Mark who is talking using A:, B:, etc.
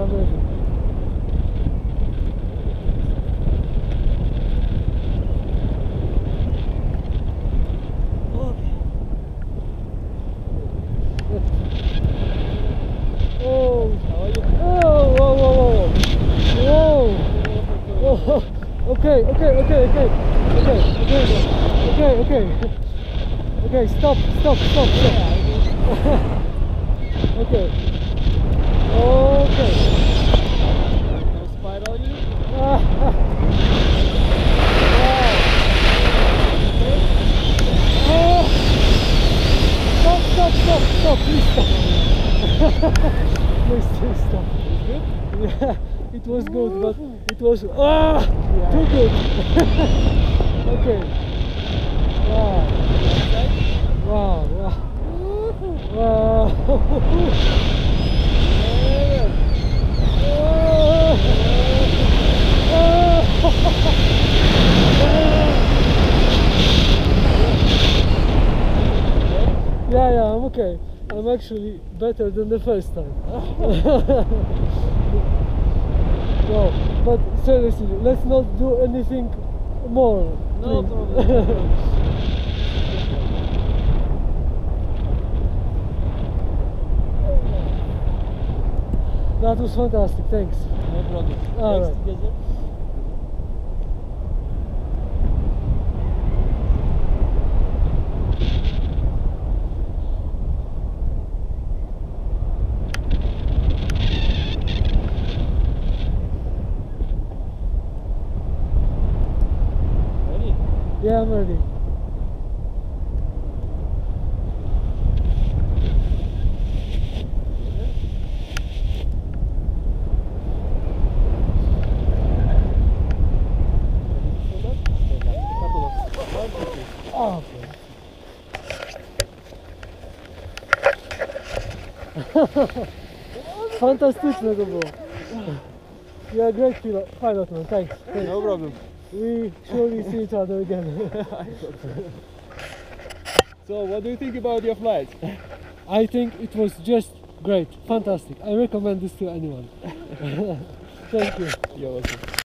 A: television. okay, okay, okay, okay, okay, okay, okay, okay, okay, stop, stop, stop, stop. okay. it was good, but it was ah too good. okay. Wow. Wow. Wow. Wow. Yeah, yeah, I'm okay. I'm actually better than the first time. no, but seriously, let's not do anything more.
B: No
A: please.
B: problem, no
A: that was fantastic, thanks.
B: No problem.
A: All
B: Legs
A: right.
B: together.
A: Yeah, I'm ready. Oh, Fantastyczne to było. You're a great pilot, pilot man, thanks. thanks.
B: No problem.
A: We surely see each other again.
B: So, what do you think about your flight?
A: I think it was just great, fantastic. I recommend this to anyone. Thank you.
B: You're welcome.